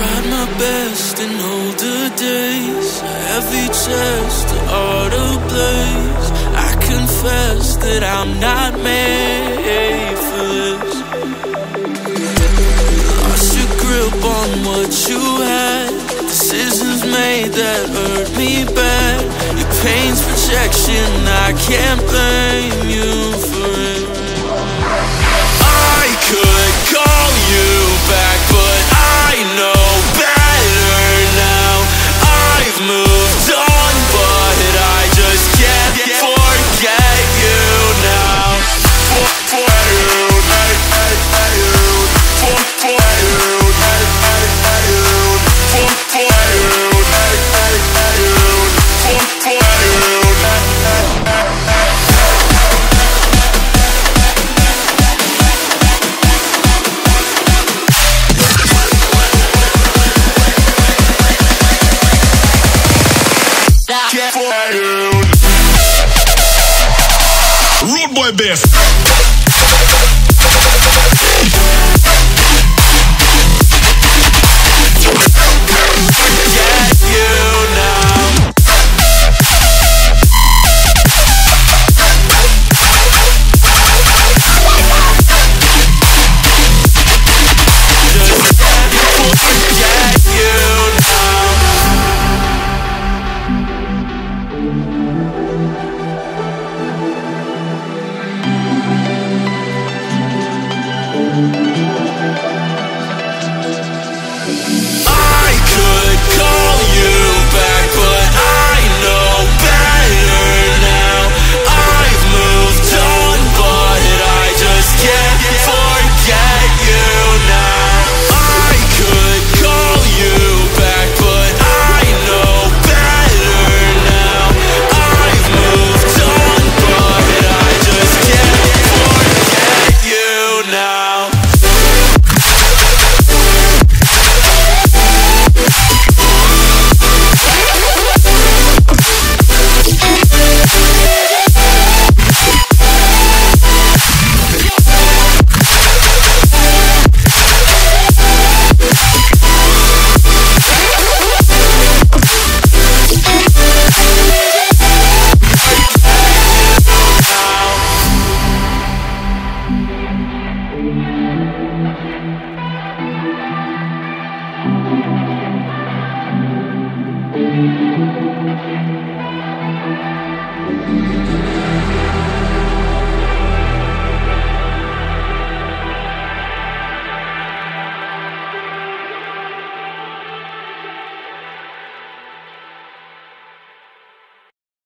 tried my best in older days. Test, out of place. I confess that I'm not made for this. Lost your grip on what you had. Decisions made that hurt me bad. Your pain's projection, I can't blame For boy best. I could call